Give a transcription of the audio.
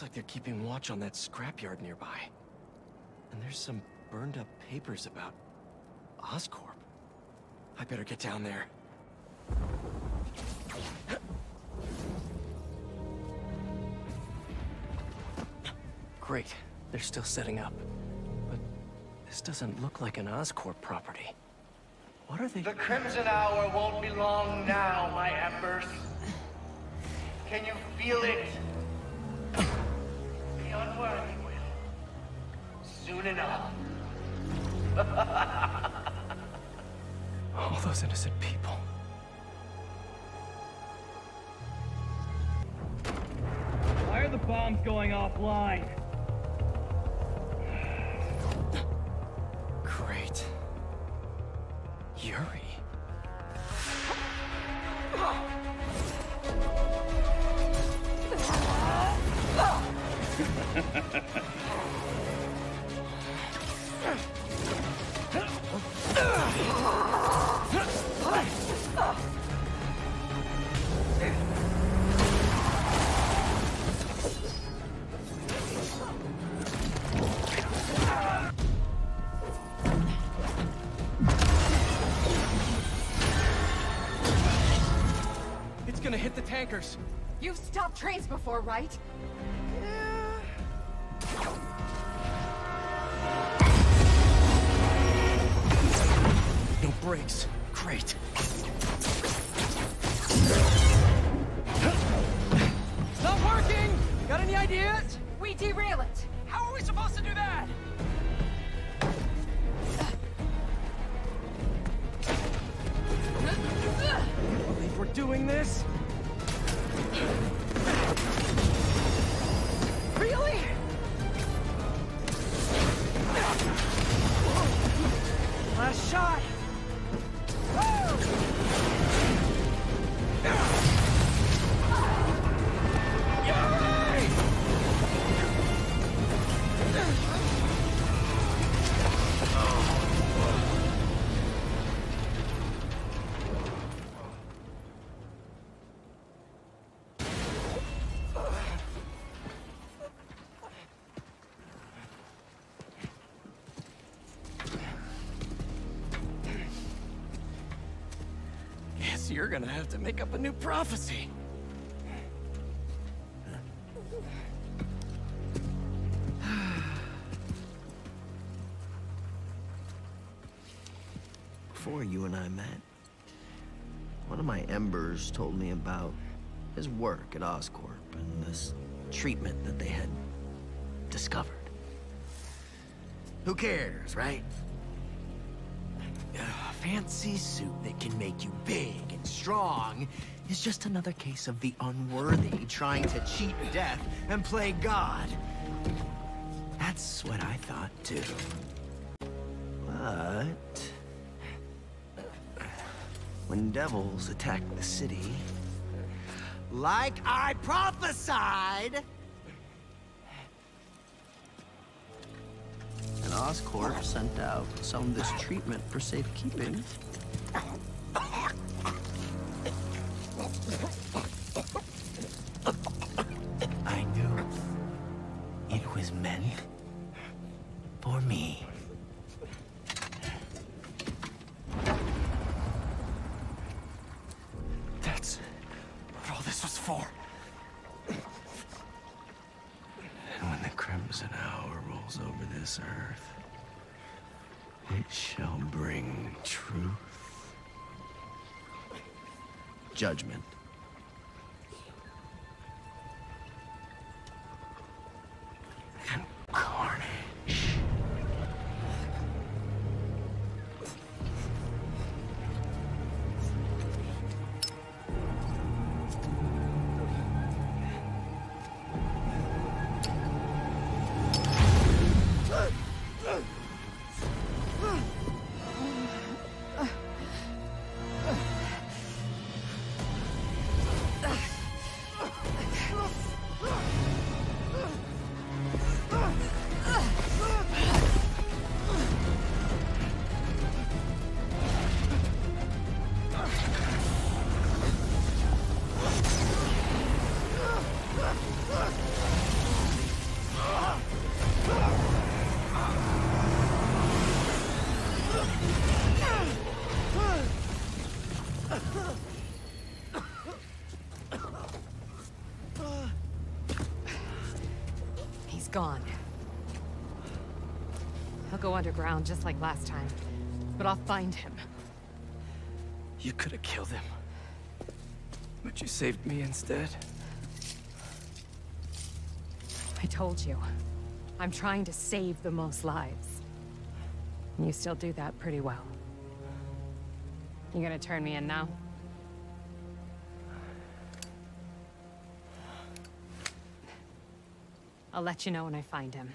Looks like they're keeping watch on that scrapyard nearby. And there's some burned up papers about Oscorp. I better get down there. Great. They're still setting up. But this doesn't look like an Oscorp property. What are they... The Crimson Hour won't be long now, my embers. Can you feel it? The unworthy will. Soon enough. All those innocent people. Why are the bombs going offline? Great. Yuri. It's gonna hit the tankers. You've stopped trains before, right? No brakes. Great. Not working! Got any ideas? We derail it. How are we supposed to do that? Believe we're doing this? Really? Last shot! You're gonna have to make up a new prophecy. Before you and I met, one of my embers told me about his work at Oscorp and this treatment that they had discovered. Who cares, right? A fancy suit that can make you big strong is just another case of the unworthy trying to cheat death and play God. That's what I thought too. But when devils attack the city, like I prophesied, and Oscorp sent out some of this treatment for safekeeping. It was meant for me. That's what all this was for. And when the Crimson Hour rolls over this earth, it shall bring truth, judgment, gone. I'll go underground just like last time. But I'll find him. You could have killed him. But you saved me instead. I told you. I'm trying to save the most lives. And you still do that pretty well. You gonna turn me in now? I'll let you know when I find him.